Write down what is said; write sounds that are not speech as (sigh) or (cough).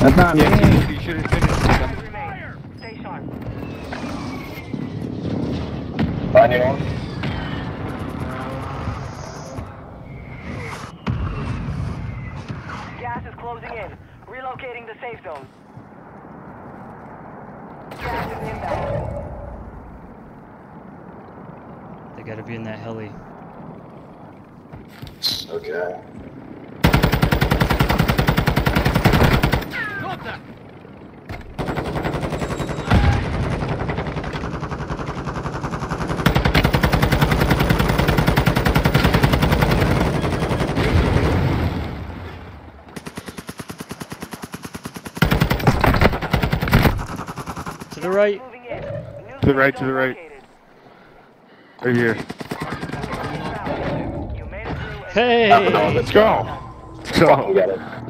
That's not me. Yeah, you should have finished them. Stay sharp. Find anyone? Gas is closing in. Relocating the safe zone. Gas is inbound. They gotta be in that heli. Okay. To the right. Moving in. New To the right, to the right. Right here. You made it through and Hey! Let's (laughs) Let's go. So, got it.